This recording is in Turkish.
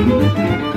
Müzik